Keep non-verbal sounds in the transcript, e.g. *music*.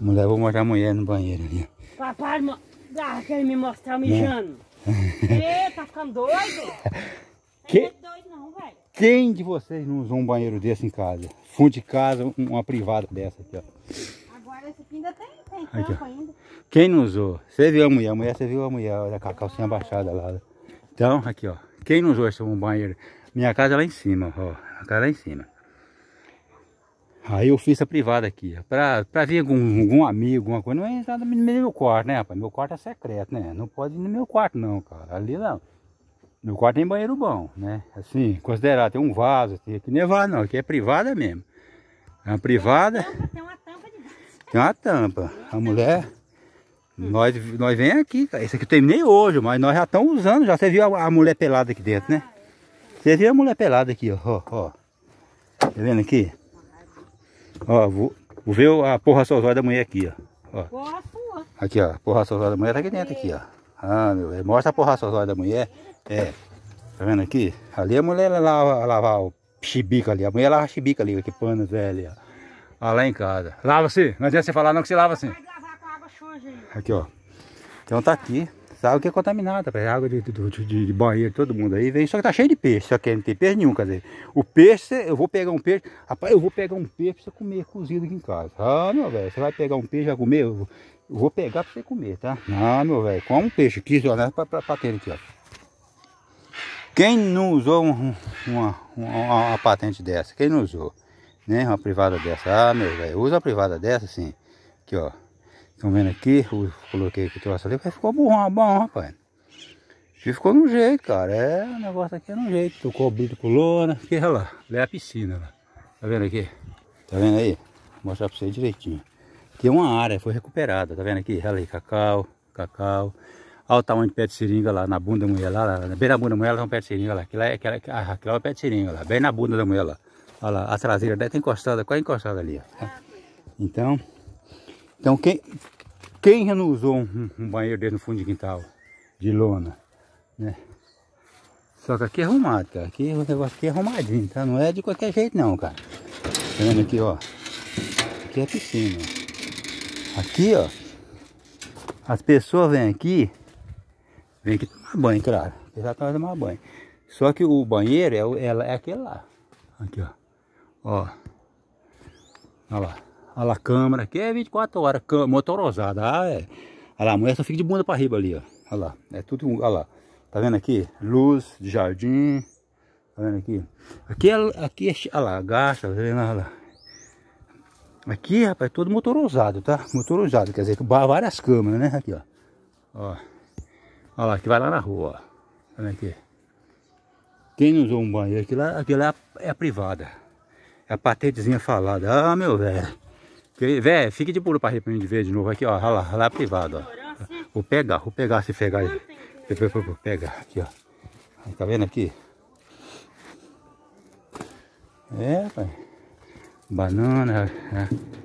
Mulher, vou mostrar a mulher no banheiro ali. Papai, ah, quer me mostrar mijando. *laughs* Ê, tá ficando doido? Que... Não é doido não, velho. Quem de vocês não usou um banheiro desse em casa? Fundo de casa, uma privada dessa aqui, ó. Agora esse aqui ainda tem, tem Aqui, ó. ainda. Quem não usou? Você viu a mulher, a mulher, você viu a mulher, olha com a calcinha baixada lá. Então, aqui, ó. Quem não usou esse um banheiro? Minha casa é lá em cima, ó. A casa é lá em cima. Aí eu fiz a privada aqui, ó. Pra, pra vir algum, algum amigo, alguma coisa. Não é entrar no meu quarto, né, rapaz? Meu quarto é secreto, né? Não pode ir no meu quarto, não, cara. Ali não. Meu quarto tem banheiro bom, né? Assim, considerado, tem um vaso, tem aqui não é vaso não, aqui é privada mesmo. É uma privada, Tampa, tem uma tampa de tem uma tampa. A mulher, nós, nós vem aqui, cara. Esse aqui eu terminei hoje, mas nós já estamos usando, já. Você viu a, a mulher pelada aqui dentro, né? Você viu a mulher pelada aqui, ó, ó, ó. Tá vendo aqui? Ó, vou, vou ver a porra sozóia da mulher aqui, ó. ó. Porra sua. Aqui, ó, porra sozóia da mulher tá aqui dentro, aqui, ó. Ah, meu velho, mostra a porra sozóia da mulher. É, tá vendo aqui? Ali a mulher lava, lava o chibica ali, a mulher lava chibica ali, que pano velho, ó. Lá em casa. Lava-se, não adianta você falar não que você lava assim. Aqui, ó. Então tá aqui. Essa água aqui é contaminada, é água de, de, de, banheiro, todo mundo aí vem. Só que tá cheio de peixe, só que não tem peixe nenhum, quer dizer. O peixe, eu vou pegar um peixe. Rapaz, eu vou pegar um peixe pra você comer cozido aqui em casa. Ah, meu velho, você vai pegar um peixe, vai comer? Eu vou, pegar pra você comer, tá? Ah, meu velho, come um peixe aqui, ó, né? Pra, pra, pra ter aqui, ó. Quem não usou um- uma, uma, uma patente dessa? Quem não usou? Né? Uma privada dessa. Ah, meu velho, usa a privada dessa sim. Aqui, ó. Estão vendo aqui? Eu coloquei aqui o troço ali. Ficou bom, bom, rapaz. Ficou no jeito, cara. É, o negócio aqui é no jeito. Tô cobrido com lona. Olha lá. Ali é a piscina, lá. Tá vendo aqui? Tá vendo aí? Vou mostrar pra vocês direitinho. Aqui é uma área, foi recuperada. Tá vendo aqui? Olha aí, cacau, cacau. Olha o tamanho de pé de seringa lá, na bunda da mulher lá, lá, bem na bunda da mulher, lá tem um pé de seringa lá. Aquilo é, aquilo é, ah, aquilo é o pé de seringa lá, bem na bunda da mulher lá. Olha lá, a traseira dela tá encostada, quase encostada ali, ó. Então, então quem, quem já não usou um, um banheiro desse no fundo de quintal, de lona, né? Só que aqui é arrumado, cara. Aqui o negócio aqui é arrumadinho, tá? Não é de qualquer jeito não, cara. Tá vendo aqui, ó? Aqui é piscina. Aqui, ó. As pessoas vêm aqui, vêm aqui tomar banho, claro. Apesar de tomar banho. Só que o banheiro é, é, é aquele lá. Aqui, ó. Ó. Olha lá. Olha lá a câmera. Aqui é 24 horas, motorosada. Ah, é. Olha lá, a mulher só fica de bunda para riba ali, ó. Olha lá. É tudo, olha lá. Tá vendo aqui? Luz de jardim. Tá vendo aqui? Aqui é, aqui é, olha lá, gasta, tá vendo? Olha lá. Aqui, rapaz, é todo motorizado, tá? Motorizado, quer dizer, várias câmeras, né? Aqui, ó. Ó. Olha lá, que vai lá na rua, ó. Tá vendo aqui? Quem não usou um banheiro, aquilo lá, aquilo lá é a privada. É a patentezinha falada. Ah, meu velho. Velho, fique de pulo pra rir pra mim ver de novo aqui, ó. Lá, lá privado, ó. Vou pegar, vou pegar se pegar aí. Vou- pegar aqui, ó. Tá vendo aqui? É, pai. Banana, é.